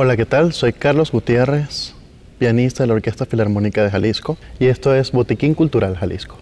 Hola, ¿qué tal? Soy Carlos Gutiérrez, pianista de la Orquesta Filarmónica de Jalisco, y esto es Botiquín Cultural Jalisco.